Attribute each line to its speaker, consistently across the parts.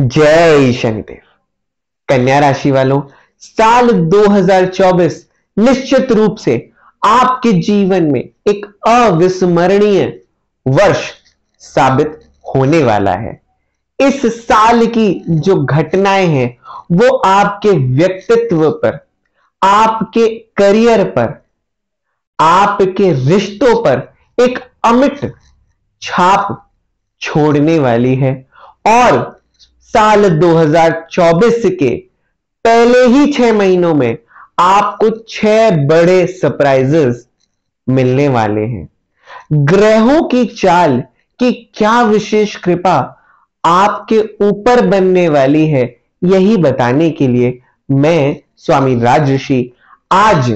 Speaker 1: जय शनिदेव। कन्या राशि वालों, साल 2024 निश्चित रूप से आपके जीवन में एक अविस्मरणीय वर्ष साबित होने वाला है। इस साल की जो घटनाएँ हैं, वो आपके व्यक्तित्व पर, आपके करियर पर, आपके रिश्तों पर एक अमिट छाप छोड़ने वाली है और साल 2024 के पहले ही छह महीनों में आपको छह बड़े सरप्राइजेस मिलने वाले हैं। ग्रहों की चाल की क्या विशेष कृपा आपके ऊपर बनने वाली है, यही बताने के लिए मैं स्वामी राजऋषि आज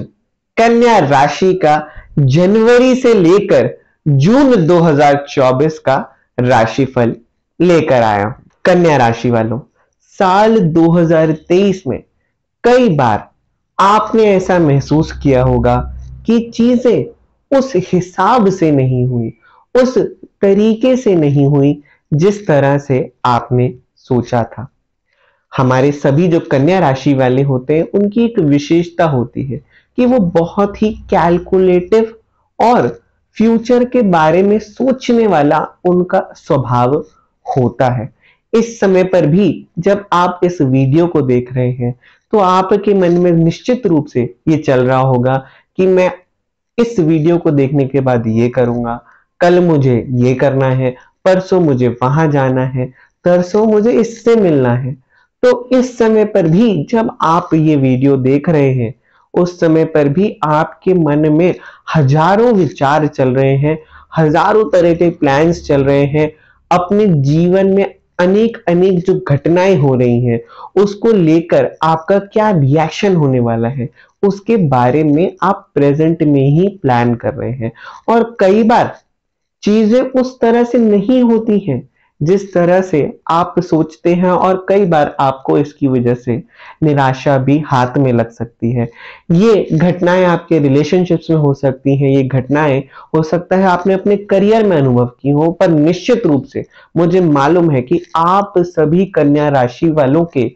Speaker 1: कन्या राशि का जनवरी से लेकर जून 2024 का राशिफल लेकर आया हूँ। कन्या राशि वालों, साल 2023 में कई बार आपने ऐसा महसूस किया होगा कि चीज़ें उस हिसाब से नहीं हुई, उस तरीके से नहीं हुई जिस तरह से आपने सोचा था। हमारे सभी जो कन्या राशि वाले होते हैं, उनकी एक विशेषता होती है कि वो बहुत ही कैलकुलेटिव और फ्यूचर के बारे में सोचने वाला उनका स्वभाव होता है। इस समय पर भी जब आप इस वीडियो को देख रहे हैं तो आपके मन में निश्चित रूप से ये चल रहा होगा कि मैं इस वीडियो को देखने के बाद ये करूँगा, कल मुझे ये करना है, परसों मुझे वहाँ जाना है, तरसों मुझे इससे मिलना है। तो इस समय पर भी जब आप ये वीडियो देख रहे हैं, उस समय पर भी आपके मन में हज़ारों विचार चल रहे हैं, हज़ारों तरह के प्लान्स चल रहे हैं, अपने जीवन में अनेक अनेक जो घटनाएँ हो रही हैं, उसको लेकर आपका क्या रिएक्शन होने वाला है, उसके बारे में आप प्रेजेंट में ही प्लान कर रहे हैं। और कई बार चीज़ें उस तरह से नहीं होती हैं जिस तरह से आप सोचते हैं और कई बार आपको इसकी वजह से निराशा भी हाथ में लग सकती है। ये घटनाएँ आपके रिलेशनशिप्स में हो सकती हैं, ये घटनाएँ हो सकता है आपने अपने करियर में अनुभव की हो, पर निश्चित रूप से मुझे मालूम है कि आप सभी कन्या राशि वालों के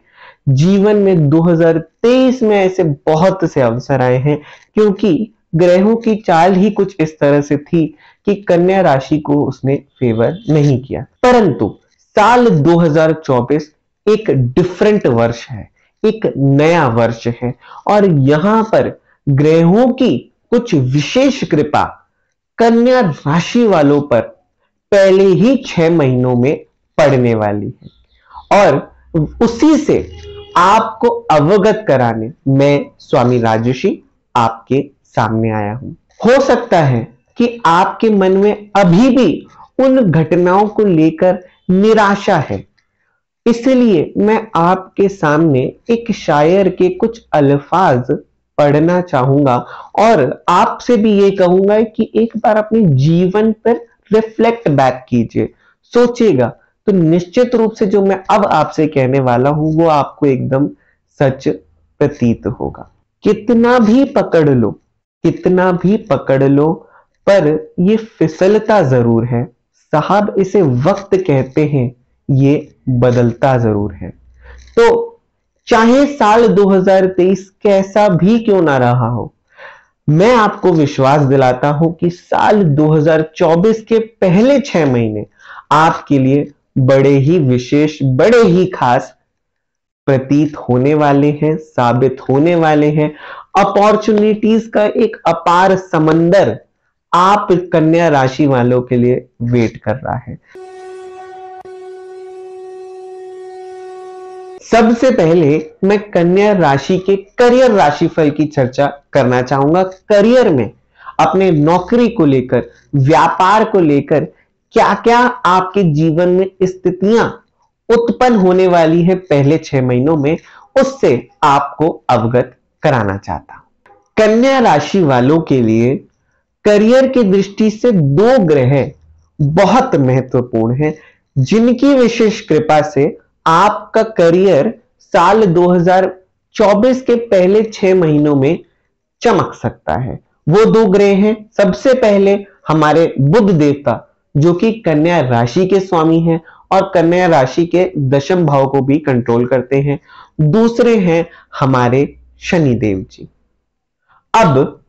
Speaker 1: जीवन में 2023 में ऐसे बहुत से अवसर आए हैं, क्योंकि ग्रहों की चाल ही कुछ इस तरह से थी कि कन्या राशि को उसने फेवर नहीं किया। परंतु साल 2024 एक डिफरेंट वर्ष है, एक नया वर्ष है और यहाँ पर ग्रहों की कुछ विशेष कृपा कन्या राशि वालों पर पहले ही छह महीनों में पड़ने वाली है। और उसी से आपको अवगत कराने मैं स्वामी राजशी आपके सामने आया हूँ। हो सकता है कि आपके मन में अभी भी उन घटनाओं को लेकर निराशा है। इसलिए मैं आपके सामने एक शायर के कुछ अल्फाज पढ़ना चाहूँगा और आपसे भी ये कहूँगा कि एक बार अपने जीवन पर रिफ्लेक्ट बैक कीजिए। सोचिएगा तो निश्चित रूप से जो मैं अब आपसे कहने वाला हूँ, वो आपको एकदम सच प्रतीत होगा। कितना भी पकड़ लो, कितना भी पकड़ लो पर ये फिसलता ज़रूर है। साहब इसे वक्त कहते हैं, ये बदलता ज़रूर है। तो चाहे साल 2023 कैसा भी क्यों ना रहा हो, मैं आपको विश्वास दिलाता हूँ कि साल 2024 के पहले छह महीने आपके लिए बड़े ही विशेष, बड़े ही खास प्रतीत होने वाले हैं, साबित होने वाले हैं। अपॉर्चुनिटीज़ का एक अपार समंदर आप कन्या राशि वालों के लिए वेट कर रहा है। सबसे पहले मैं कन्या राशि के करियर राशिफल की चर्चा करना चाहूँगा। करियर में अपने नौकरी को लेकर, व्यापार को लेकर क्या क्या आपके जीवन में स्थितियाँ उत्पन्न होने वाली है पहले छह महीनों में, उससे आपको अवगत कराना चाहता कन्या राशि वालों के लिए करियर की दृष्टि से दो ग्रह बहुत महत्वपूर्ण हैं, जिनकी विशेष कृपा से आपका करियर साल 2024 के पहले छह महीनों में चमक सकता है। वो दो ग्रह हैं। सबसे पहले हमारे बुद्ध देवता, जो कि कन्या राशि के स्वामी हैं और कन्या राशि के दशम भाव को भी कंट्रोल करते हैं। दूसरे हैं हमारे शनिदेव जी। अब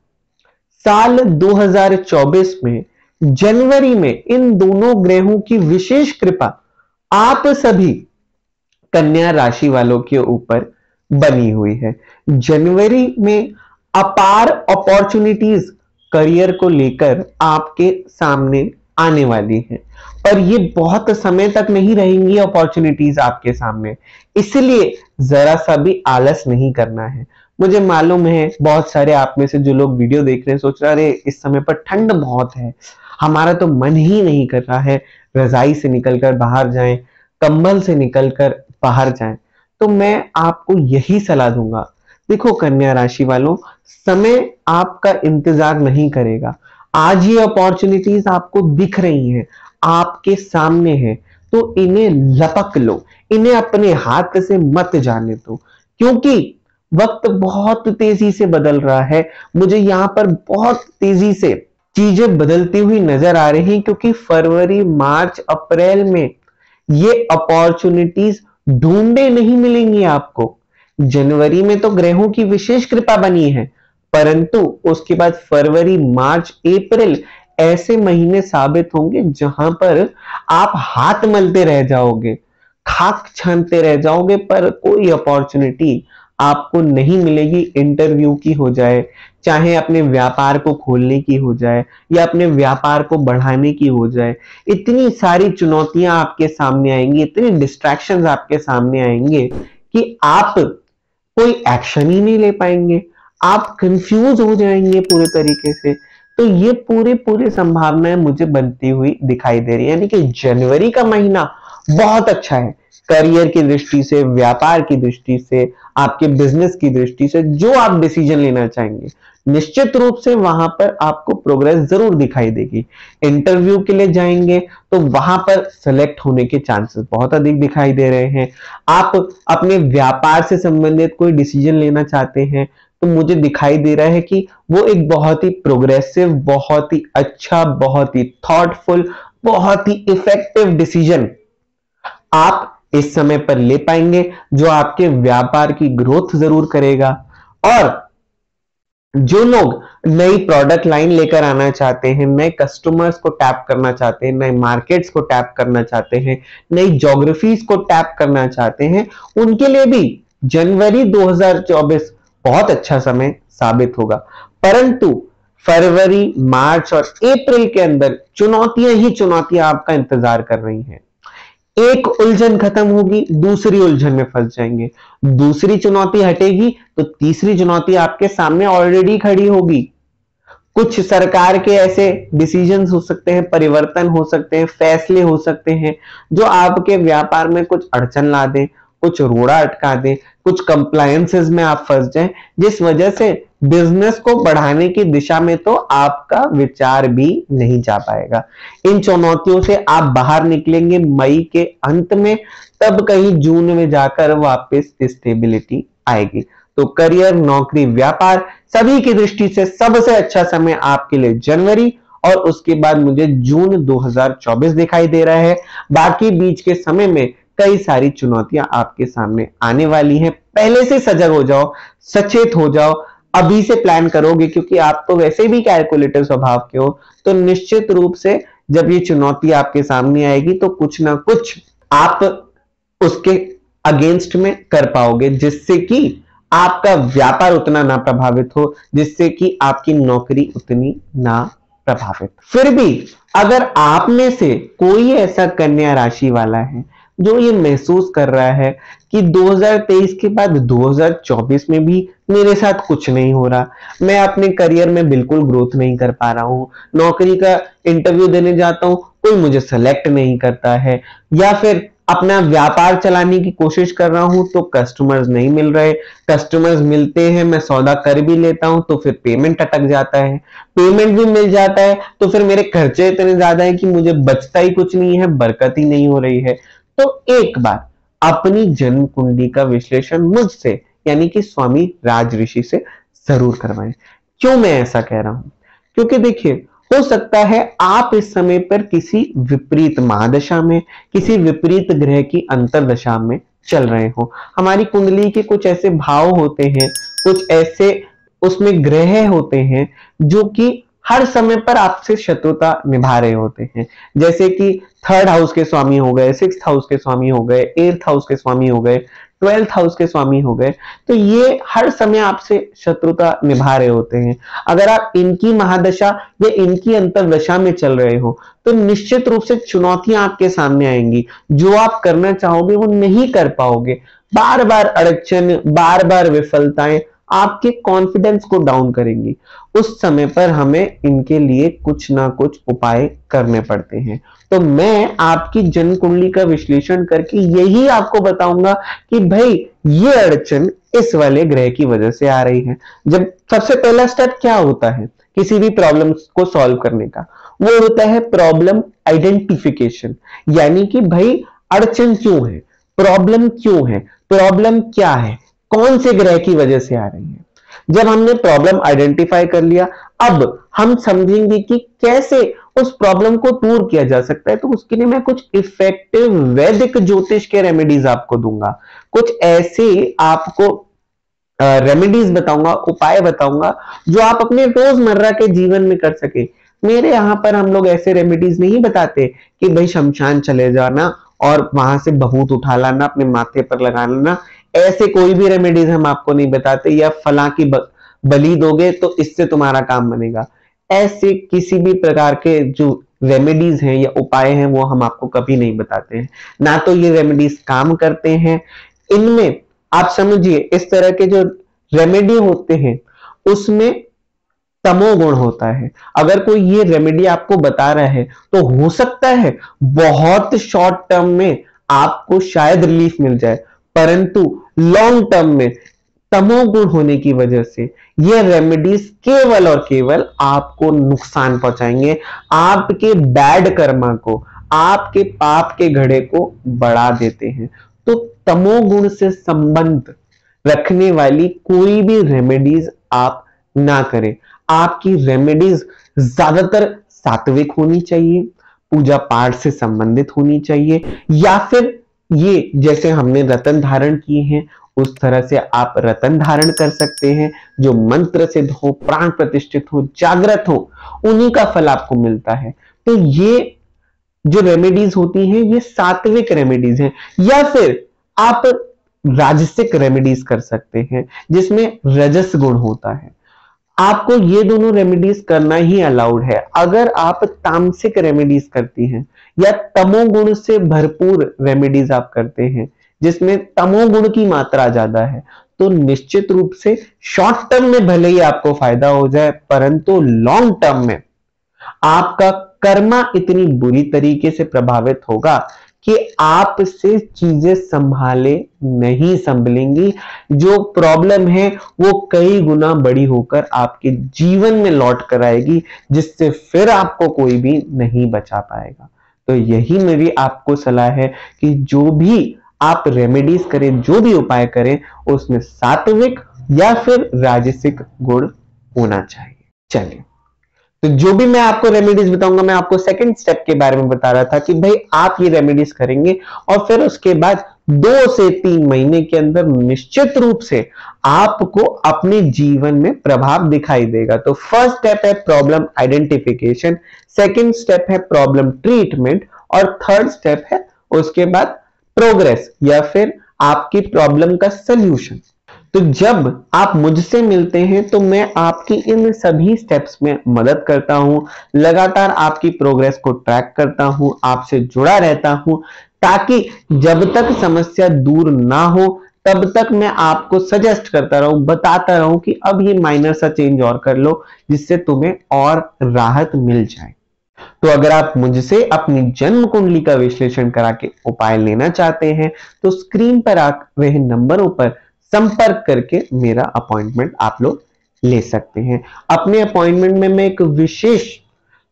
Speaker 1: साल 2024 में, जनवरी में इन दोनों ग्रहों की विशेष कृपा आप सभी कन्या राशि वालों के ऊपर बनी हुई है। जनवरी में अपार अपॉर्चुनिटीज़ करियर को लेकर आपके सामने आने वाली है। पर ये बहुत समय तक नहीं रहेंगी अपॉर्चुनिटीज़ आपके सामने। इसलिए जरा सा भी आलस नहीं करना है। मुझे मालूम है बहुत सारे आप में से जो लोग वीडियो देख रहे हैं, सोच रहे हैं इस समय पर ठंड बहुत है। हमारा तो मन ही नहीं कर रहा है रजाई से निकलकर बाहर जाएँ, कंबल से निकलकर बाहर जाएँ। तो मैं आपको यही सलाह दूँगा। देखो कन्या राशि वालों, समय आपका इंतज़ार नहीं करेगा। आज ये अपॉर्चुनिटीज़ आपको दिख रही हैं, आपके सामने है तो इन्हें लपक लो। इन्हें अपने हाथ से मत जाने दो, क्योंकि वक्त बहुत तेज़ी से बदल रहा है। मुझे यहाँ पर बहुत तेज़ी से चीज़ें बदलती हुई नज़र आ रही हैं क्योंकि फरवरी, मार्च, अप्रैल में ये अपॉर्चुनिटीज़ ढूंढे नहीं मिलेंगी आपको। जनवरी में तो ग्रहों की विशेष कृपा बनी है, परंतु उसके बाद फरवरी, मार्च, अप्रैल ऐसे महीने साबित होंगे जहाँ पर आप हाथ मलते रह जाओगे, खाक छानते रह जाओगे, पर कोई अपॉर्चुनिटी आपको नहीं मिलेगी इंटरव्यू की हो जाए, चाहे अपने व्यापार को खोलने की हो जाए या अपने व्यापार को बढ़ाने की हो जाए, इतनी सारी चुनौतियाँ आपके सामने आएँगी, इतनी डिस्ट्रैक्शन आपके सामने आएँगे कि आप कोई एक्शन ही नहीं ले पाएँगे। आप कंफ्यूज हो जाएँगे पूरे तरीके से। तो ये पूरे, पूरी संभावनाएँ मुझे बनती हुई दिखाई दे रही है। यानी कि जनवरी का महीना बहुत अच्छा है। करियर की दृष्टि से, व्यापार की दृष्टि से आपके बिज़नेस की दृष्टि से जो आप डिसीज़न लेना चाहेंगे, निश्चित रूप से वहाँ पर आपको प्रोग्रेस ज़रूर दिखाई देगी। इंटरव्यू के लिए जाएँगे तो वहाँ पर सेलेक्ट होने के चांसेस बहुत अधिक दिखाई दे रहे हैं। आप अपने व्यापार से संबंधित कोई डिसीज़न लेना चाहते हैं तो मुझे दिखाई दे रहा है कि वो एक बहुत ही प्रोग्रेसिव बहुत ही अच्छा बहुत ही थॉटफुल बहुत ही इफ़ेक्टिव डिसीज़न आप इस समय पर ले पाएँगे, जो आपके व्यापार की ग्रोथ ज़रूर करेगा। और जो लोग नई प्रोडक्ट लाइन लेकर आना चाहते हैं, नए कस्टमर्स को टैप करना चाहते हैं, नए मार्केट्स को टैप करना चाहते हैं, नई जोग्राफीज को टैप करना चाहते हैं, उनके लिए भी जनवरी 2024 बहुत अच्छा समय साबित होगा। परंतु फरवरी, मार्च और अप्रैल के अंदर चुनौतियाँ ही चुनौतियाँ आपका इंतज़ार कर रही हैं। एक उलझन खत्म होगी, दूसरी उलझन में फंस जाएँगे। दूसरी चुनौती हटेगी तो तीसरी चुनौती आपके सामने ऑलरेडी खड़ी होगी। कुछ सरकार के ऐसे डिसीज़न हो सकते हैं, परिवर्तन हो सकते हैं, फैसले हो सकते हैं, जो आपके व्यापार में कुछ अड़चन ला दें। कुछ रोड़ा अटका दें, कुछ कंप्लायंसेस में आप फंस जाएँ, जिस वजह से बिज़नेस को बढ़ाने की दिशा में तो आपका विचार भी नहीं जा पाएगा। इन चुनौतियों से आप बाहर निकलेंगे मई के अंत में, तब कहीं जून में जाकर वापस स्टेबिलिटी आएगी। तो करियर नौकरी, व्यापार, सभी की दृष्टि से सबसे अच्छा समय आपके लिए जनवरी, और उसके बाद मुझे जून 2024 दिखाई दे रहा है। बाकी बीच के समय में कई सारी चुनौतियाँ आपके सामने आने वाली हैं। पहले से सजग हो जाओ, सचेत हो जाओ, अभी से प्लान करोगे, क्योंकि आप तो वैसे भी कैलकुलेटर स्वभाव के हो तो निश्चित रूप से जब ये चुनौती आपके सामने आएगी तो कुछ ना कुछ आप उसके अगेंस्ट में कर पाओगे, जिससे कि आपका व्यापार उतना ना प्रभावित हो, जिससे कि आपकी नौकरी उतनी ना प्रभावित। फिर भी अगर आप में से कोई ऐसा कन्या राशि वाला है जो ये महसूस कर रहा है कि 2023 के बाद 2024 में भी मेरे साथ कुछ नहीं हो रहा। मैं अपने करियर में बिल्कुल ग्रोथ नहीं कर पा रहा हूँ। नौकरी का इंटरव्यू देने जाता हूँ, कोई मुझे सेलेक्ट नहीं करता है। या फिर अपना व्यापार चलाने की कोशिश कर रहा हूँ तो कस्टमर्स नहीं मिल रहे। कस्टमर्स मिलते हैं, मैं सौदा कर भी लेता हूँ तो फिर पेमेंट अटक जाता है। पेमेंट भी मिल जाता है तो फिर मेरे खर्चे इतने ज़्यादा है कि मुझे बचता ही कुछ नहीं है, बरकत ही नहीं हो रही है। तो एक बार अपनी जन्म कुंडली का विश्लेषण मुझसे, यानी कि स्वामी राज ऋषि से ज़रूर करवाएँ। क्यों मैं ऐसा कह रहा हूँ? क्योंकि देखिए, हो सकता है आप इस समय पर किसी विपरीत महादशा में, किसी विपरीत ग्रह की अंतरदशा में चल रहे हो। हमारी कुंडली के कुछ ऐसे भाव होते हैं, कुछ ऐसे उसमें ग्रह होते हैं, जो कि हर समय पर आपसे शत्रुता निभा रहे होते हैं। जैसे कि थर्ड हाउस के स्वामी हो गए सिक्स हाउस के स्वामी हो गए एर्थ हाउस के स्वामी हो गए ट्वेल्थ हाउस के स्वामी हो गए। तो ये हर समय आपसे शत्रुता निभा रहे होते हैं। अगर आप इनकी महादशा या इनकी अंतरदशा में चल रहे हो तो निश्चित रूप से चुनौतियाँ आपके सामने आएँगी। जो आप करना चाहोगे, वो नहीं कर पाओगे। बार बार अड़चन बार बार विफलताएँ आपके कॉन्फिडेंस को डाउन करेंगी। उस समय पर हमें इनके लिए कुछ ना कुछ उपाय करने पड़ते हैं। तो मैं आपकी जन्म कुंडली का विश्लेषण करके यही आपको बताऊँगा कि भाई, ये अड़चन इस वाले ग्रह की वजह से आ रही है। जब सबसे पहला स्टेप क्या होता है? किसी भी प्रॉब्लम को सॉल्व करने का। वो होता है प्रॉब्लम आइडेंटिफिकेशन यानी कि भाई, अड़चन क्यों है? प्रॉब्लम क्यों है? प्रॉब्लम क्या है? कौन से ग्रह की वजह से आ रही है? जब हमने प्रॉब्लम आइडेंटिफाई कर लिया, अब हम समझेंगे कि कैसे उस प्रॉब्लम को दूर किया जा सकता है। तो उसके लिए मैं कुछ इफ़ेक्टिव वैदिक ज्योतिष के रेमेडीज आपको दूँगा। कुछ ऐसे आपको रेमेडीज बताऊँगा, उपाय बताऊँगा, जो आप अपने रोज़मर्रा के जीवन में कर सके। मेरे यहाँ पर हम लोग ऐसे रेमेडीज नहीं बताते कि भाई शमशान चले जाना और वहाँ से बहुत उठा लाना, अपने माथे पर लगा लेना। ऐसे कोई भी रेमेडीज हम आपको नहीं बताते, या फला की बलि दोगे तो इससे तुम्हारा काम बनेगा। ऐसे किसी भी प्रकार के जो रेमेडीज हैं या उपाय हैं, वो हम आपको कभी नहीं बताते हैं। ना तो ये रेमेडीज काम करते हैं। इनमें आप समझिए, इस तरह के जो रेमेडी होते हैं, उसमें तमोगुण होता है। अगर कोई ये रेमेडी आपको बता रहा है तो हो सकता है बहुत शॉर्ट टर्म में आपको शायद रिलीफ मिल जाए। परंतु लॉन्ग टर्म में तमोगुण होने की वजह से ये रेमेडीज केवल और केवल आपको नुकसान पहुंचाएँगे। आपके बैड कर्मा को, आपके पाप के घड़े को बढ़ा देते हैं। तो तमोगुण से संबंध रखने वाली कोई भी रेमेडीज आप ना करें। आपकी रेमेडीज ज़्यादातर सात्विक होनी चाहिए, पूजा पाठ से संबंधित होनी चाहिए, या फिर ये जैसे हमने रतन धारण किए हैं, उस तरह से आप रतन धारण कर सकते हैं, जो मंत्र सिद्ध हो, प्राण प्रतिष्ठित हो, जागृत हो, उन्हीं का फल आपको मिलता है। तो ये जो रेमेडीज होती हैं, ये सात्विक रेमेडीज हैं, या फिर आप राजसिक रेमेडीज कर सकते हैं, जिसमें रजस गुण होता है। आपको ये दोनों रेमेडीज करना ही अलाउड है। अगर आप तामसिक रेमेडीज करती हैं या तमोगुण से भरपूर रेमेडीज आप करते हैं, जिसमें तमोगुण की मात्रा ज़्यादा है। तो निश्चित रूप से शॉर्ट टर्म में भले ही आपको फ़ायदा हो जाए, परंतु लॉन्ग टर्म में आपका कर्मा इतनी बुरी तरीके से प्रभावित होगा कि आपसे चीज़ें संभाले नहीं संभलेंगी। जो प्रॉब्लम है, वो कई गुना बड़ी होकर आपके जीवन में लौट कर आएगी, जिससे फिर आपको कोई भी नहीं बचा पाएगा। तो यही मेरी आपको सलाह है कि जो भी आप रेमेडीज करें, जो भी उपाय करें, उसमें सात्विक या फिर राजसिक गुण होना चाहिए। चलिए। तो जो भी मैं आपको रेमेडीज बताऊँगा, मैं आपको सेकंड स्टेप के बारे में बता रहा था कि भाई आप ये रेमेडीज करेंगे और फिर उसके बाद दो से तीन महीने के अंदर निश्चित रूप से आपको अपने जीवन में प्रभाव दिखाई देगा। तो फ़र्स्ट स्टेप है प्रॉब्लम आइडेंटिफिकेशन सेकंड स्टेप है प्रॉब्लम ट्रीटमेंट और थर्ड स्टेप है उसके बाद प्रोग्रेस या फिर आपकी प्रॉब्लम का सोल्यूशन तो जब आप मुझसे मिलते हैं तो मैं आपकी इन सभी स्टेप्स में मदद करता हूँ, लगातार आपकी प्रोग्रेस को ट्रैक करता हूँ, आपसे जुड़ा रहता हूँ, ताकि जब तक समस्या दूर ना हो, तब तक मैं आपको सजेस्ट करता रहूँ, बताता रहूँ कि अब ये माइनर सा चेंज और कर लो, जिससे तुम्हें और राहत मिल जाए। तो अगर आप मुझसे अपनी जन्म कुंडली का विश्लेषण करा के उपाय लेना चाहते हैं तो स्क्रीन पर आ रहे नंबरों पर संपर्क करके मेरा अपॉइंटमेंट आप लोग ले सकते हैं। अपने अपॉइंटमेंट में मैं एक विशेष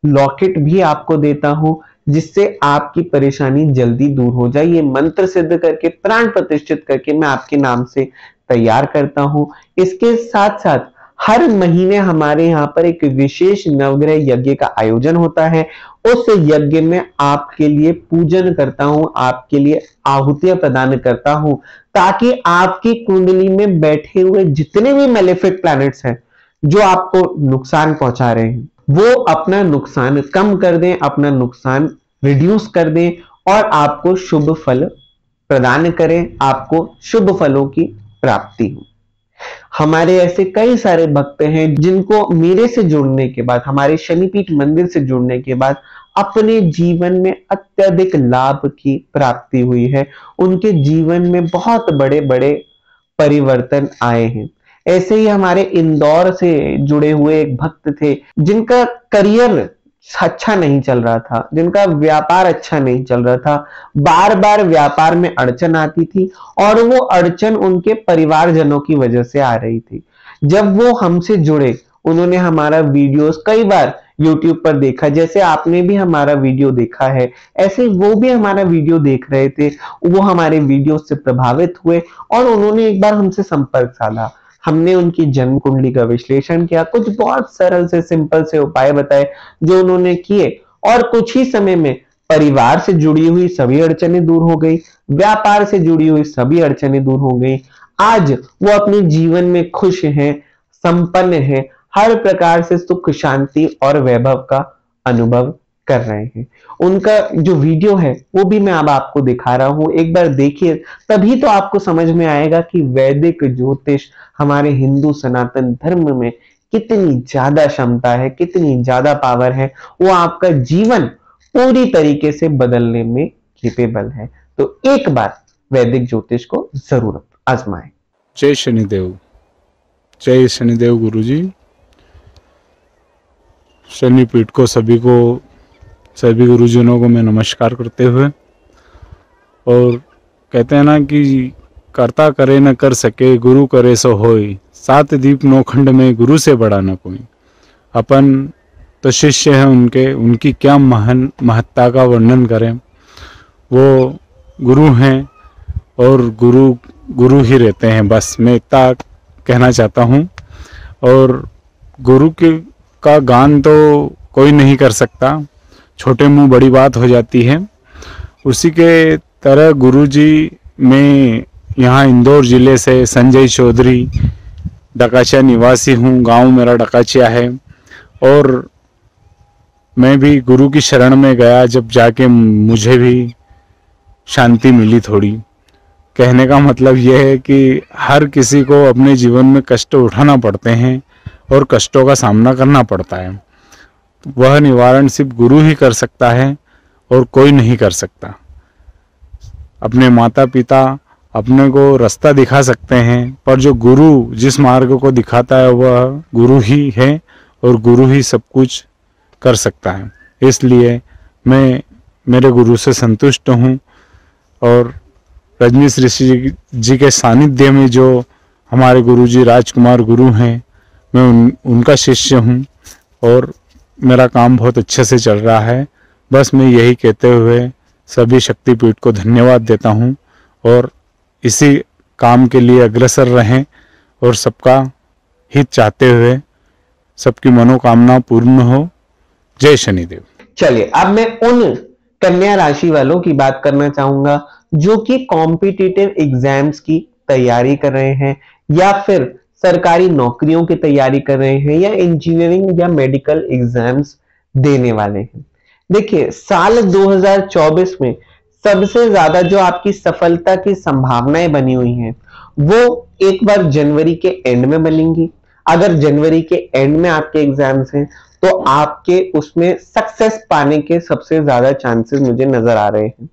Speaker 1: लॉकेट भी आपको देता हूँ, जिससे आपकी परेशानी जल्दी दूर हो जाए। ये मंत्र सिद्ध करके, प्राण प्रतिष्ठित करके मैं आपके नाम से तैयार करता हूँ। इसके साथ साथ हर महीने हमारे यहाँ पर एक विशेष नवग्रह यज्ञ का आयोजन होता है। उस यज्ञ में आपके लिए पूजन करता हूँ, आपके लिए आहुतियाँ प्रदान करता हूँ, ताकि आपकी कुंडली में बैठे हुए जितने भी मेलिफिक प्लैनेट्स हैं, जो आपको नुकसान पहुँचा रहे हैं, वो अपना नुकसान कम कर दें, अपना नुकसान रिड्यूस कर दें और आपको शुभ फल प्रदान करें, आपको शुभ फलों की प्राप्ति हो। हमारे ऐसे कई सारे भक्त हैं जिनको मेरे से जुड़ने के बाद, हमारे शनिपीठ मंदिर से जुड़ने के बाद अपने जीवन में अत्यधिक लाभ की प्राप्ति हुई है। उनके जीवन में बहुत बड़े बड़े परिवर्तन आए हैं। ऐसे ही हमारे इंदौर से जुड़े हुए एक भक्त थे, जिनका करियर अच्छा नहीं चल रहा था, जिनका व्यापार अच्छा नहीं चल रहा था। बार बार व्यापार में अड़चन आती थी और वो अड़चन उनके परिवारजनों की वजह से आ रही थी। जब वो हमसे जुड़े, उन्होंने हमारा वीडियोस कई बार YouTube पर देखा, जैसे आपने भी हमारा वीडियो देखा है, ऐसे वो भी हमारा वीडियो देख रहे थे, वो हमारे वीडियो से प्रभावित हुए और उन्होंने एक बार हमसे संपर्क साधा। हमने उनकी जन्म कुंडली का विश्लेषण किया, कुछ बहुत सरल से सिंपल से उपाय बताए जो उन्होंने किए। और कुछ ही समय में परिवार से जुड़ी हुई सभी अड़चनें दूर हो गई, व्यापार से जुड़ी हुई सभी अड़चनें दूर हो गई। आज वो अपने जीवन में खुश हैं, संपन्न है, हर प्रकार से सुख, शांति और वैभव का अनुभव कर रहे हैं। उनका जो वीडियो है, वो भी मैं अब आपको दिखा रहा हूँ। एक बार देखिए, तभी तो आपको समझ में आएगा कि वैदिक ज्योतिष हमारे हिंदू सनातन धर्म में कितनी ज़्यादा क्षमता है, कितनी ज़्यादा पावर है। वो आपका जीवन पूरी तरीके से बदलने में केपेबल है। तो एक बार वैदिक ज्योतिष को ज़रूर आजमाए।
Speaker 2: जय शनिदेव। जय शनिदेव गुरु जी शनिपीठ को सभी को सभी गुरुजनों को मैं नमस्कार करते हुए और कहते हैं ना कि कर्ता करे न कर सके, गुरु करे सो होई सात दीप नौखंड में गुरु से बड़ा न कोई। अपन तो शिष्य हैं उनके, उनकी क्या महान, महत्ता का वर्णन करें। वो गुरु हैं और गुरु गुरु ही रहते हैं बस। मैं इतना कहना चाहता हूँ। और गुरु के, का गान तो कोई नहीं कर सकता। छोटे मुँह बड़ी बात हो जाती है। उसी के तरह गुरुजी मैं यहाँ इंदौर ज़िले से संजय चौधरी, डकाचिया निवासी हूँ, गाँव मेरा डकाचिया है। और मैं भी गुरु की शरण में गया जब जाके मुझे भी शांति मिली थोड़ी। कहने का मतलब यह है कि हर किसी को अपने जीवन में कष्ट उठाना पड़ते हैं और कष्टों का सामना करना पड़ता है। वह निवारण सिर्फ़ गुरु ही कर सकता है और कोई नहीं कर सकता। अपने माता पिता अपने को रास्ता दिखा सकते हैं, पर जो गुरु जिस मार्ग को दिखाता है, वह गुरु ही है और गुरु ही सब कुछ कर सकता है। इसलिए मैं मेरे गुरु से संतुष्ट हूँ और रजनीश ऋषि जी के सानिध्य में जो हमारे गुरु जी राजकुमार गुरु हैं, मैं उन, उनका शिष्य हूँ और मेरा काम बहुत अच्छे से चल रहा है। बस मैं यही कहते हुए सभी शक्तिपीठ को धन्यवाद देता हूँ और इसी काम के लिए अग्रसर रहें और सबका हित चाहते हुए सबकी मनोकामना पूर्ण हो। जय शनिदेव।
Speaker 1: चलिए, अब मैं उन कन्या राशि वालों की बात करना चाहूँगा जो कि कॉम्पिटिटिव एग्ज़ाम्स की तैयारी कर रहे हैं या फिर सरकारी नौकरियों की तैयारी कर रहे हैं या इंजीनियरिंग या मेडिकल एग्ज़ाम्स देने वाले हैं। देखिए, साल 2024 में सबसे ज़्यादा जो आपकी सफलता की संभावनाएँ बनी हुई हैं, वो एक बार जनवरी के एंड में बनेंगी। अगर जनवरी के एंड में आपके एग्ज़ाम्स हैं तो आपके उसमें सक्सेस पाने के सबसे ज़्यादा चांसेस मुझे नज़र आ रहे हैं।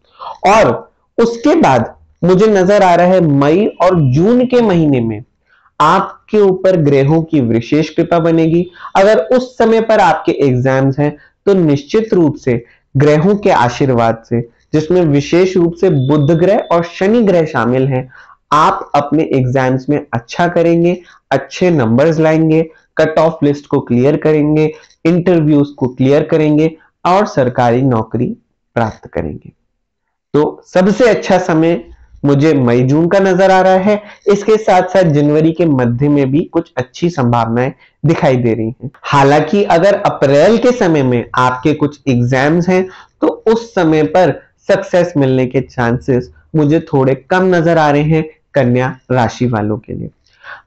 Speaker 1: और उसके बाद मुझे नज़र आ रहा है मई और जून के महीने में। आपके ऊपर ग्रहों की विशेष कृपा बनेगी। अगर उस समय पर आपके एग्ज़ाम्स हैं तो निश्चित रूप से ग्रहों के आशीर्वाद से, जिसमें विशेष रूप से बुद्ध ग्रह और शनि ग्रह शामिल हैं, आप अपने एग्ज़ाम्स में अच्छा करेंगे, अच्छे नंबर्स लाएँगे कट ऑफ़ लिस्ट को क्लियर करेंगे इंटरव्यूज़ को क्लियर करेंगे और सरकारी नौकरी प्राप्त करेंगे। तो सबसे अच्छा समय मुझे मई, जून का नज़र आ रहा है। इसके साथ साथ जनवरी के मध्य में भी कुछ अच्छी संभावनाएँ दिखाई दे रही हैं। हालाँकि अगर अप्रैल के समय में आपके कुछ एग्ज़ाम्स हैं तो उस समय पर सक्सेस मिलने के चांसेस मुझे थोड़े कम नज़र आ रहे हैं कन्या राशि वालों के लिए।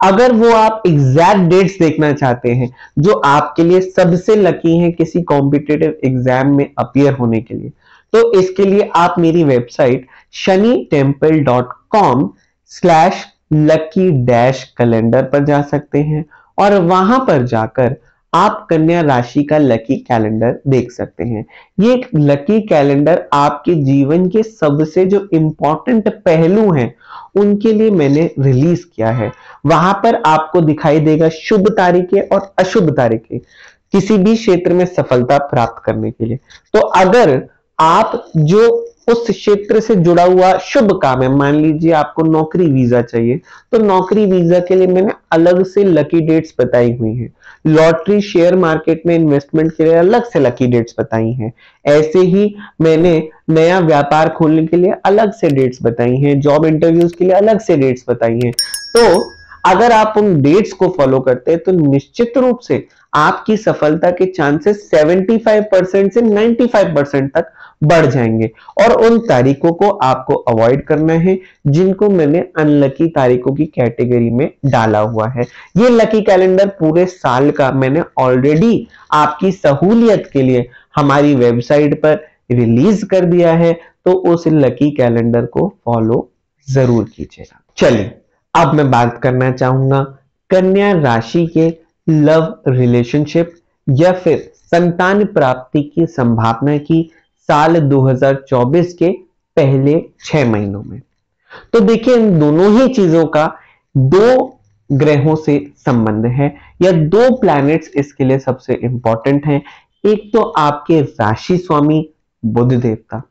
Speaker 1: अगर वो आप एग्जैक्ट डेट्स देखना चाहते हैं, जो आपके लिए सबसे लकी हैं किसी कॉम्पिटेटिव एग्ज़ाम में अपियर होने के लिए तो इसके लिए आप मेरी website Shani temple dot com slash lucky dash calendar पर जा सकते हैं और वहाँ पर जाकर आप कन्या राशि का लकी कैलेंडर देख सकते हैं। ये लकी कैलेंडर आपके जीवन के सबसे जो इंपॉर्टेंट पहलू हैं, उनके लिए मैंने रिलीज़ किया है। वहाँ पर आपको दिखाई देगा शुभ तारीखें और अशुभ तारीखें किसी भी क्षेत्र में सफलता प्राप्त करने के लिए। तो अगर आप जो उस क्षेत्र से जुड़ा हुआ शुभ काम है, मान लीजिए आपको नौकरी वीज़ा चाहिए तो नौकरी वीज़ा के लिए मैंने अलग से लकी डेट्स बताई हुई हैं। लॉटरी शेयर मार्केट में इन्वेस्टमेंट के लिए अलग से लकी डेट्स बताई हैं। ऐसे ही मैंने नया व्यापार खोलने के लिए अलग से डेट्स बताई हैं जॉब इंटरव्यूज़ के लिए अलग से डेट्स बताई हैं। तो अगर आप उन डेट्स को फॉलो करते हैं तो निश्चित रूप से आपकी सफलता के चांसेस 75 परसेंट से 95 परसेंट तक बढ़ जाएँगे। और उन तारीखों को आपको अवॉइड करना है, जिनको मैंने अनलकी तारीखों की कैटेगरी में डाला हुआ है। ये लकी कैलेंडर पूरे साल का मैंने ऑलरेडी आपकी सहूलियत के लिए हमारी वेबसाइट पर रिलीज़ कर दिया है तो उस लकी कैलेंडर को फॉलो ज़रूर कीजिएगा। चलिए अब मैं बात करना चाहूँगा कन्या राशि के लव रिलेशनशिप या फिर संतान प्राप्ति की संभावना की साल 2024 के पहले छह महीनों में। तो देखिए, इन दोनों ही चीज़ों का दो ग्रहों से संबंध है। या दो प्लैनेट्स इसके लिए सबसे इंपॉर्टेंट हैं। एक तो आपके राशि स्वामी बुद्ध देवता,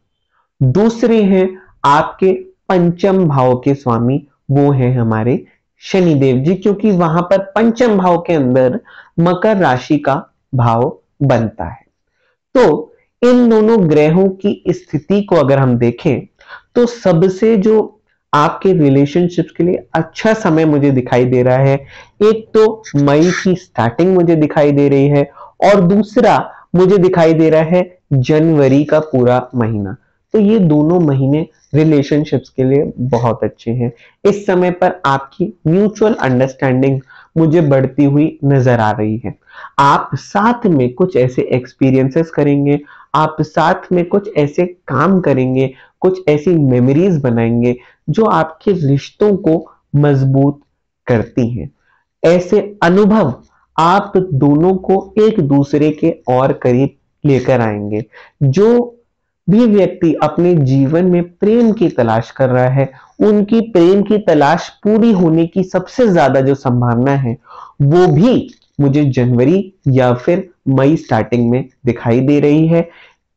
Speaker 1: दूसरे हैं आपके पंचम भाव के स्वामी वो है हमारे शनिदेव जी, क्योंकि वहाँ पर पंचम भाव के अंदर मकर राशि का भाव बनता है। तो इन दोनों ग्रहों की स्थिति को अगर हम देखें तो सबसे जो आपके रिलेशनशिप के लिए अच्छा समय मुझे दिखाई दे रहा है, एक तो मई की स्टार्टिंग मुझे दिखाई दे रही है, और दूसरा मुझे दिखाई दे रहा है जनवरी का पूरा महीना। तो ये दोनों महीने रिलेशनशिप्स के लिए बहुत अच्छे हैं। इस समय पर आपकी म्यूचुअल अंडरस्टैंडिंग मुझे बढ़ती हुई नज़र आ रही है। आप साथ में कुछ ऐसे एक्सपीरियंसेस करेंगे, आप साथ में कुछ ऐसे काम करेंगे, कुछ ऐसी मेमोरीज बनाएँगे जो आपके रिश्तों को मज़बूत करती हैं। ऐसे अनुभव आप दोनों को एक दूसरे के और करीब लेकर आएँगे, जो भी व्यक्ति अपने जीवन में प्रेम की तलाश कर रहा है, उनकी प्रेम की तलाश पूरी होने की सबसे ज़्यादा जो संभावना है, वो भी मुझे जनवरी या फिर मई स्टार्टिंग में दिखाई दे रही है।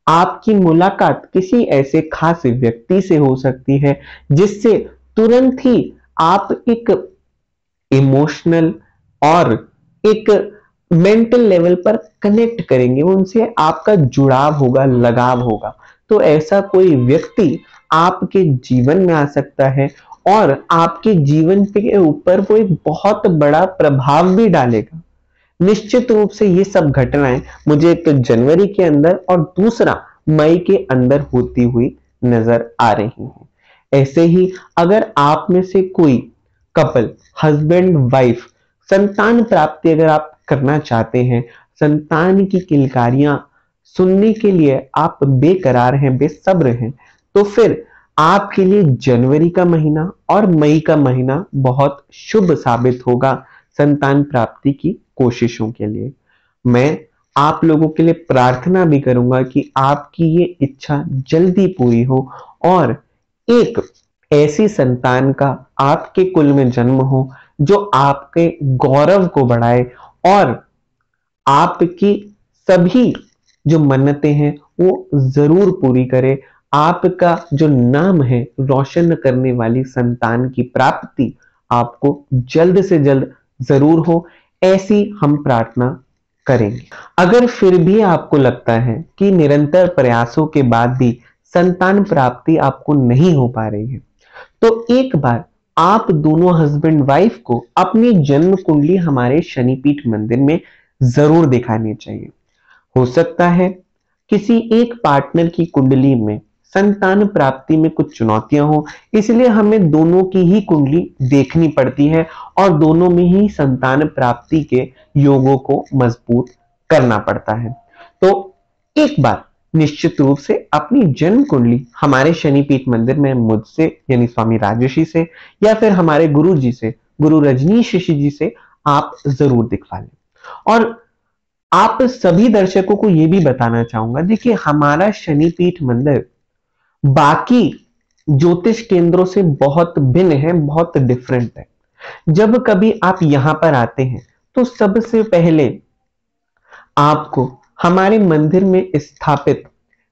Speaker 1: आपकी मुलाकात किसी ऐसे खास व्यक्ति से हो सकती है, जिससे तुरंत ही आप एक इमोशनल और एक मेंटल लेवल पर कनेक्ट करेंगे, उनसे आपका जुड़ाव होगा, लगाव होगा। तो ऐसा कोई व्यक्ति आपके जीवन में आ सकता है और आपके जीवन के ऊपर वो एक बहुत बड़ा प्रभाव भी डालेगा। निश्चित रूप से ये सब घटनाएँ मुझे एक तो जनवरी के अंदर और दूसरा मई के अंदर होती हुई नज़र आ रही हैं। ऐसे ही अगर आप में से कोई कपल हस्बैंड वाइफ संतान प्राप्ति अगर आप करना चाहते हैं, संतान की किलकारियाँ सुनने के लिए आप बेकरार हैं, बेसब्र हैं तो फिर आपके लिए जनवरी का महीना और मई का महीना बहुत शुभ साबित होगा संतान प्राप्ति की कोशिशों के लिए। मैं आप लोगों के लिए प्रार्थना भी करूँगा कि आपकी ये इच्छा जल्दी पूरी हो और एक ऐसी संतान का आपके कुल में जन्म हो जो आपके गौरव को बढ़ाए और आपकी सभी जो मन्नतें हैं, वो ज़रूर पूरी करे। आपका जो नाम है, रोशन करने वाली संतान की प्राप्ति आपको जल्द से जल्द ज़रूर हो, ऐसी हम प्रार्थना करेंगे। अगर फिर भी आपको लगता है कि निरंतर प्रयासों के बाद भी संतान प्राप्ति आपको नहीं हो पा रही है तो एक बार आप दोनों हस्बैंड वाइफ को अपनी जन्म कुंडली हमारे शनिपीठ मंदिर में ज़रूर दिखानी चाहिए। हो सकता है किसी एक पार्टनर की कुंडली में, संतान प्राप्ति में कुछ चुनौतियाँ हो। इसलिए हमें दोनों की ही कुंडली देखनी पड़ती है और दोनों में ही संतान प्राप्ति के योगों को मज़बूत करना पड़ता है। तो एक बार निश्चित रूप से अपनी जन्म कुंडली हमारे शनिपीठ मंदिर में मुझसे, यानी स्वामी राजशी से, या फिर हमारे गुरु जी से, गुरु रजनीश ऋषि जी से आप ज़रूर दिखवा लें। और आप सभी दर्शकों को यह भी बताना चाहूँगा, देखिए हमारा शनिपीठ मंदिर बाकी ज्योतिष केंद्रों से बहुत भिन्न है, बहुत डिफरेंट है। जब कभी आप यहाँ पर आते हैं तो सबसे पहले आपको हमारे मंदिर में स्थापित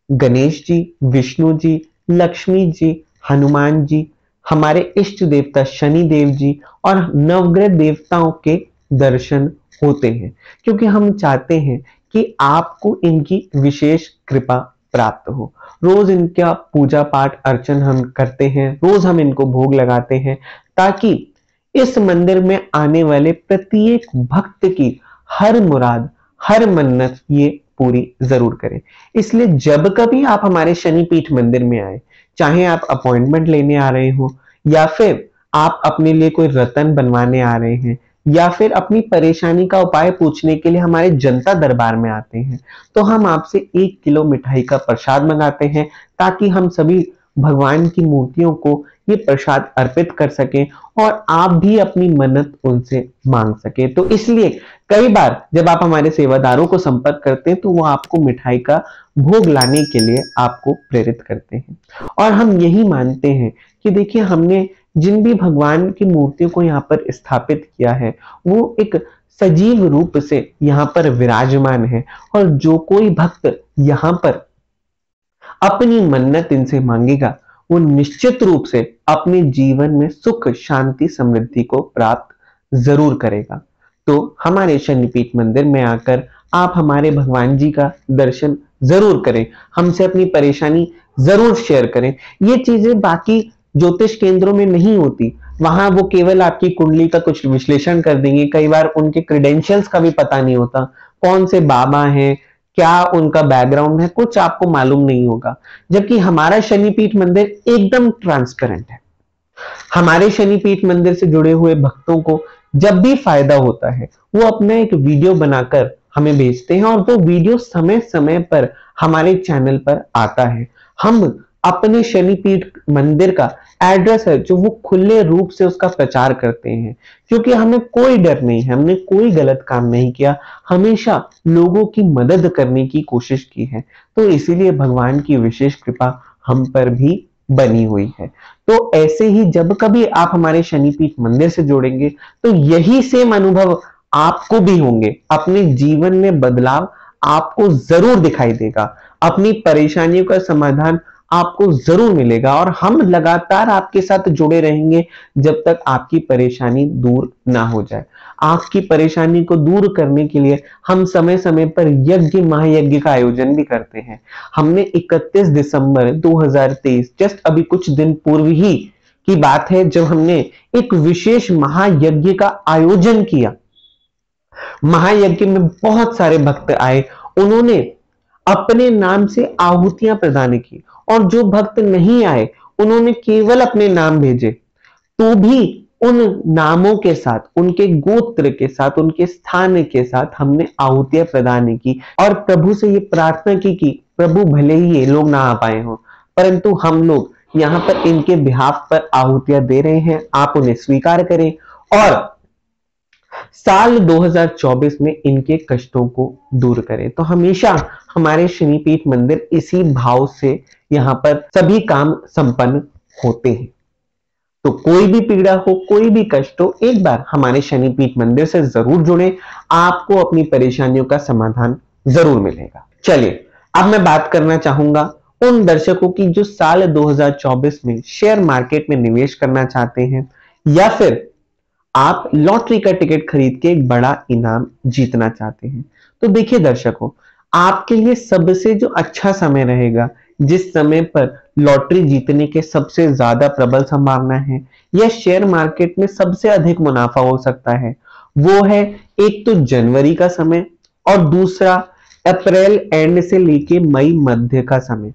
Speaker 1: गणेश जी, विष्णु जी, लक्ष्मी जी, हनुमान जी, हमारे इष्ट देवता शनि देव जी और नवग्रह देवताओं के दर्शन होते हैं, क्योंकि हम चाहते हैं कि आपको इनकी विशेष कृपा प्राप्त हो। रोज इनका पूजा पाठ अर्चन हम करते हैं, रोज हम इनको भोग लगाते हैं, ताकि इस मंदिर में आने वाले प्रत्येक भक्त की हर मुराद, हर मन्नत ये पूरी ज़रूर करें। इसलिए जब कभी आप हमारे शनिपीठ मंदिर में आए, चाहे आप अपॉइंटमेंट लेने आ रहे हो, या फिर आप अपने लिए कोई रतन बनवाने आ रहे हैं या फिर अपनी परेशानी का उपाय पूछने के लिए हमारे जनता दरबार में आते हैं। तो हम आपसे एक किलो मिठाई का प्रसाद मंगाते हैं ताकि हम सभी भगवान की मूर्तियों को ये प्रसाद अर्पित कर सकें और आप भी अपनी मन्नत उनसे मांग सके। तो इसलिए कई बार जब आप हमारे सेवादारों को संपर्क करते हैं तो वो आपको मिठाई का भोग लाने के लिए आपको प्रेरित करते हैं। और हम यही मानते हैं कि देखिए, हमने जिन भी भगवान की मूर्तियों को यहाँ पर स्थापित किया है, वो एक सजीव रूप से यहाँ पर विराजमान है और जो कोई भक्त यहाँ पर अपनी मन्नत इनसे मांगेगा, वो निश्चित रूप से अपने जीवन में सुख, शांति, समृद्धि को प्राप्त ज़रूर करेगा। तो हमारे शनिपीठ मंदिर में आकर आप हमारे भगवान जी का दर्शन ज़रूर करें, हमसे अपनी परेशानी ज़रूर शेयर करें। ये चीज़ें बाकी ज्योतिष केंद्रों में नहीं होती। वहाँ वो केवल आपकी कुंडली का कुछ विश्लेषण कर देंगे। कई बार उनके क्रेडेंशियल्स का भी पता नहीं होता। कौन से बाबा हैं? क्या उनका बैकग्राउंड है? कुछ आपको मालूम नहीं होगा। जबकि हमारा शनिपीठ मंदिर एकदम ट्रांसपेरेंट है। हमारे शनिपीठ मंदिर से जुड़े हुए भक्तों को जब भी फ़ायदा होता है, वो अपना एक वीडियो बनाकर हमें भेजते हैं और वो वीडियो समय समय पर हमारे चैनल पर आता है। हम अपने शनिपीठ मंदिर का एड्रेस है जो वो खुले रूप से उसका प्रचार करते हैं। क्योंकि हमें कोई डर नहीं है हमने कोई गलत काम नहीं किया। हमेशा लोगों की मदद करने की कोशिश की है। तो इसीलिए भगवान की विशेष कृपा हम पर भी बनी हुई है। तो ऐसे ही जब कभी आप हमारे शनिपीठ मंदिर से जोड़ेंगे तो यही सेम अनुभव आपको भी होंगे। अपने जीवन में बदलाव आपको ज़रूर दिखाई देगा। अपनी परेशानियों का समाधान आपको ज़रूर मिलेगा और हम लगातार आपके साथ जुड़े रहेंगे जब तक आपकी परेशानी दूर ना हो जाए। आपकी परेशानी को दूर करने के लिए हम समय समय पर यज्ञ, महायज्ञ का आयोजन भी करते हैं। हमने 31 दिसंबर 2023 जस्ट अभी कुछ दिन पूर्व ही की बात है, जब हमने एक विशेष महायज्ञ का आयोजन किया। महायज्ञ में बहुत सारे भक्त आए। उन्होंने अपने नाम से आहुतियाँ प्रदान की। और जो भक्त नहीं आए, उन्होंने केवल अपने नाम भेजे। तो भी उन नामों के साथ, उनके गोत्र के साथ, उनके स्थान के साथ हमने आहुतियाँ प्रदान की और प्रभु से ये प्रार्थना की कि, प्रभु, भले ही ये लोग ना आ पाए हो, परंतु हम लोग यहाँ पर इनके बिहाफ पर आहुतियाँ दे रहे हैं। आप उन्हें स्वीकार करें। और साल 2024 में इनके कष्टों को दूर करें। तो हमेशा हमारे शनिपीठ मंदिर इसी भाव से यहाँ पर सभी काम संपन्न होते हैं। तो कोई भी पीड़ा हो, कोई भी कष्ट हो, एक बार हमारे शनिपीठ मंदिर से ज़रूर जुड़े। आपको अपनी परेशानियों का समाधान ज़रूर मिलेगा। चलिए, अब मैं बात करना चाहूँगा उन दर्शकों की जो साल 2024 में शेयर मार्केट में निवेश करना चाहते हैं, या फिर आप लॉटरी का टिकट खरीद के एक बड़ा इनाम जीतना चाहते हैं। तो देखिए दर्शकों आपके लिए सबसे जो अच्छा समय रहेगा, जिस समय पर लॉटरी जीतने के सबसे ज़्यादा प्रबल संभावना है, या शेयर मार्केट में सबसे अधिक मुनाफा हो सकता है, वो है एक तो जनवरी का समय और दूसरा अप्रैल एंड से लेके मई मध्य का समय।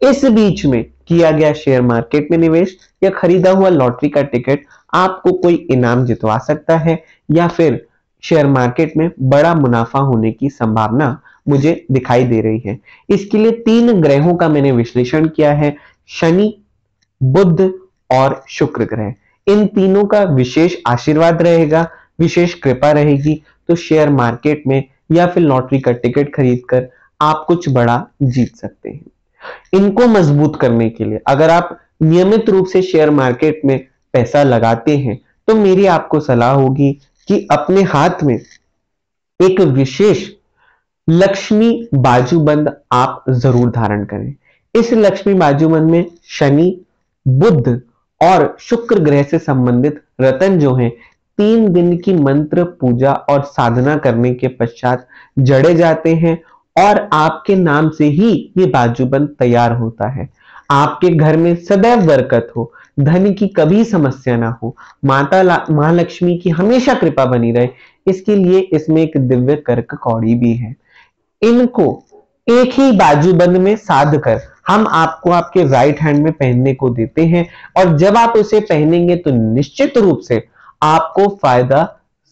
Speaker 1: इस बीच में किया गया शेयर मार्केट में निवेश या खरीदा हुआ लॉटरी का टिकट आपको कोई इनाम जितवा सकता है, या फिर शेयर मार्केट में बड़ा मुनाफा होने की संभावना मुझे दिखाई दे रही है। इसके लिए तीन ग्रहों का मैंने विश्लेषण किया है, शनि बुद्ध और शुक्र ग्रह। इन तीनों का विशेष आशीर्वाद रहेगा, विशेष कृपा रहेगी। तो शेयर मार्केट में या फिर लॉटरी का टिकट खरीदकर आप कुछ बड़ा जीत सकते हैं। इनको मज़बूत करने के लिए अगर आप नियमित रूप से शेयर मार्केट में पैसा लगाते हैं तो मेरी आपको सलाह होगी कि अपने हाथ में एक विशेष लक्ष्मी बाजूबंद आप ज़रूर धारण करें। इस लक्ष्मी बाजूबंद में शनि बुद्ध और शुक्र ग्रह से संबंधित रतन जो हैं, तीन दिन की मंत्र पूजा और साधना करने के पश्चात जड़े जाते हैं और आपके नाम से ही ये बाजूबंद तैयार होता है। आपके घर में सदैव बरकत हो, धन की कभी समस्या ना हो, माता महालक्ष्मी की हमेशा कृपा बनी रहे, इसके लिए इसमें एक दिव्य कर्क कौड़ी भी है। इनको एक ही बाजूबंद में साध कर हम आपको आपके राइट हैंड में पहनने को देते हैं और जब आप उसे पहनेंगे तो निश्चित रूप से आपको फ़ायदा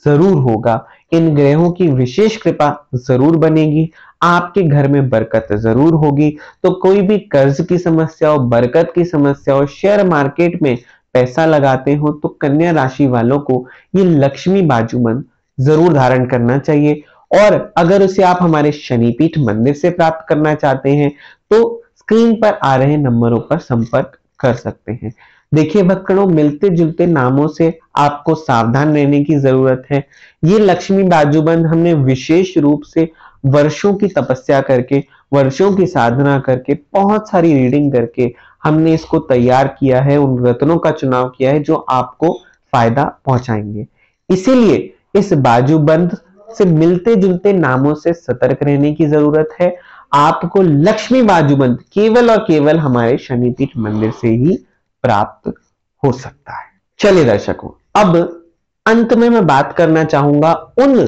Speaker 1: ज़रूर होगा। इन ग्रहों की विशेष कृपा ज़रूर बनेगी। आपके घर में बरकत ज़रूर होगी। तो कोई भी कर्ज की समस्या हो, बरकत की समस्या हो शेयर मार्केट में पैसा लगाते हो तो कन्या राशि वालों को ये लक्ष्मी बाजूबंद ज़रूर धारण करना चाहिए। और अगर उसे आप हमारे शनिपीठ मंदिर से प्राप्त करना चाहते हैं तो स्क्रीन पर आ रहे नंबरों पर संपर्क कर सकते हैं। देखिए भक्तों मिलते जुलते नामों से आपको सावधान रहने की ज़रूरत है। ये लक्ष्मी बाजूबंद हमने विशेष रूप से वर्षों की तपस्या करके, वर्षों की साधना करके, बहुत सारी रीडिंग करके हमने इसको तैयार किया है, उन रत्नों का चुनाव किया है, जो आपको फ़ायदा पहुंचाएँगे। इसीलिए इस बाजूबंद से मिलते जुलते नामों से सतर्क रहने की ज़रूरत है। आपको लक्ष्मी बाजूबंद, केवल और केवल हमारे शनिपीठ मंदिर से ही प्राप्त हो सकता है। चलिए दर्शकों, अब अंत में मैं बात करना चाहूँगा उन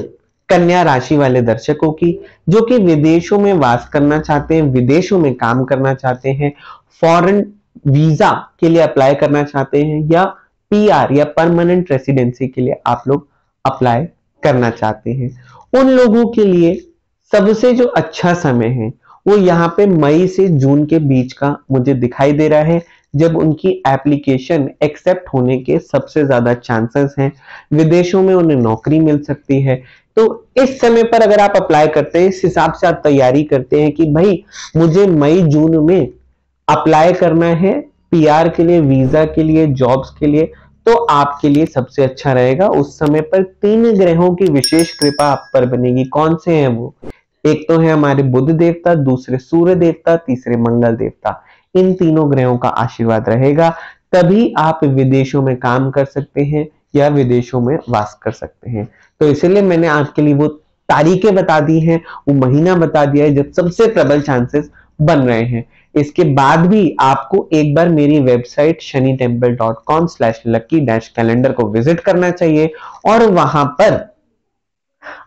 Speaker 1: कन्या राशि वाले दर्शकों की, जो कि विदेशों में वास करना चाहते हैं, विदेशों में काम करना चाहते हैं, फॉरेन वीज़ा के लिए अप्लाई करना चाहते हैं, या पीआर या परमानेंट रेसिडेंसी के लिए आप लोग अप्लाई करना चाहते हैं। उन लोगों के लिए सबसे जो अच्छा समय है, वो यहाँ पे मई से जून के बीच का मुझे दिखाई दे रहा है, जब उनकी एप्लीकेशन एक्सेप्ट होने के सबसे ज़्यादा चांसेस हैं। विदेशों में उन्हें नौकरी मिल सकती है। तो इस समय पर अगर आप अप्लाई करते हैं, इस हिसाब से आप तैयारी करते हैं कि भाई, मुझे मई जून में अप्लाई करना है पीआर के लिए वीज़ा के लिए जॉब्स के लिए तो आपके लिए सबसे अच्छा रहेगा। उस समय पर तीन ग्रहों की विशेष कृपा आप पर बनेगी। कौन से हैं वो? एक तो है हमारे बुद्ध देवता, दूसरे सूर्य देवता, तीसरे मंगल देवता। इन तीनों ग्रहों का आशीर्वाद रहेगा। तभी आप विदेशों में काम कर सकते हैं या विदेशों में वास कर सकते हैं। तो इसलिए मैंने आपके लिए वो तारीखें बता दी हैं, वो महीना बता दिया है, जब सबसे प्रबल चांसेस बन रहे हैं। इसके बाद भी आपको एक बार मेरी website Shani temple dot com slash lucky dash calendar को विज़िट करना चाहिए और वहाँ पर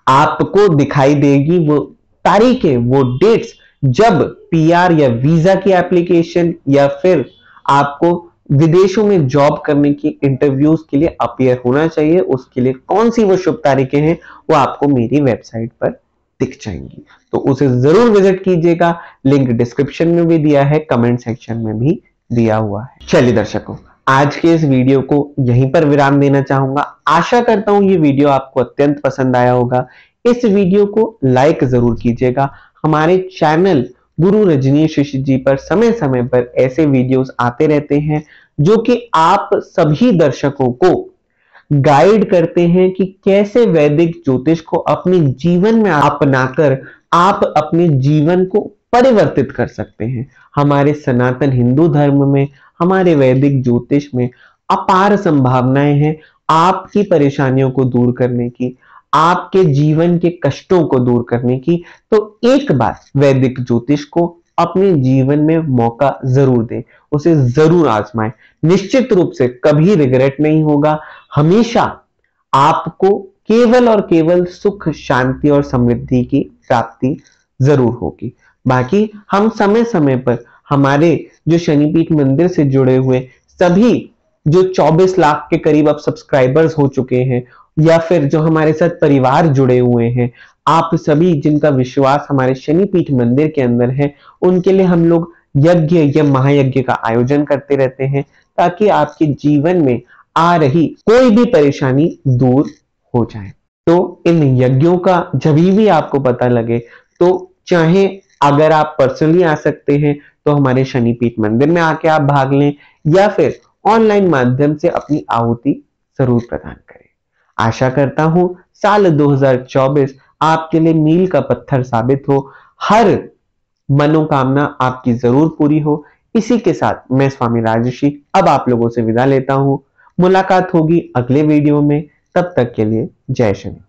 Speaker 1: आपको दिखाई देगी वो तारीखें, वो डेट्स जब पीआर या वीज़ा की एप्लीकेशन या फिर आपको विदेशों में जॉब करने की इंटरव्यूज़ के लिए अपियर होना चाहिए। उसके लिए कौन सी वो शुभ तारीखें हैं, वो आपको मेरी वेबसाइट पर दिख जाएँगी। तो उसे ज़रूर विज़िट कीजिएगा। लिंक डिस्क्रिप्शन में भी दिया है कमेंट सेक्शन में भी दिया हुआ है। चलिए दर्शकों, आज के इस वीडियो को यहीं पर विराम देना चाहूँगा। आशा करता हूँ ये वीडियो आपको अत्यंत पसंद आया होगा। इस वीडियो को लाइक ज़रूर कीजिएगा। हमारे चैनल गुरु रजनीश जी पर समय समय पर ऐसे वीडियोस आते रहते हैं, जो कि आप सभी दर्शकों को गाइड करते हैं कि कैसे वैदिक ज्योतिष को अपने जीवन में अपनाकर आप अपने जीवन को परिवर्तित कर सकते हैं। हमारे सनातन हिंदू धर्म में, हमारे वैदिक ज्योतिष में अपार संभावनाएँ हैं आपकी परेशानियों को दूर करने की, आपके जीवन के कष्टों को दूर करने की। तो एक बार वैदिक ज्योतिष को अपने जीवन में मौका ज़रूर दें, उसे ज़रूर आजमाएँ। निश्चित रूप से कभी रिग्रेट नहीं होगा। हमेशा आपको केवल और केवल सुख, शांति और समृद्धि की प्राप्ति ज़रूर होगी। बाकी हम समय समय पर हमारे जो शनिपीठ मंदिर से जुड़े हुए सभी जो 24 लाख के करीब अब सब्सक्राइबर्स हो चुके हैं, या फिर जो हमारे साथ परिवार जुड़े हुए हैं आप सभी जिनका विश्वास हमारे शनिपीठ मंदिर के अंदर है, उनके लिए हम लोग यज्ञ या महायज्ञ का आयोजन करते रहते हैं ताकि आपके जीवन में आ रही कोई भी परेशानी दूर हो जाए। तो इन यज्ञों का जब भी आपको पता लगे तो चाहे अगर आप पर्सनली आ सकते हैं तो हमारे शनिपीठ मंदिर में आके आप भाग लें या फिर ऑनलाइन माध्यम से अपनी आहुति ज़रूर प्रदान करें। आशा करता हूँ साल 2024 आपके लिए मील का पत्थर साबित हो। हर मनोकामना आपकी ज़रूर पूरी हो। इसी के साथ मैं स्वामी राजशी अब आप लोगों से विदा लेता हूँ। मुलाकात होगी अगले वीडियो में। तब तक के लिए जय शनिदेव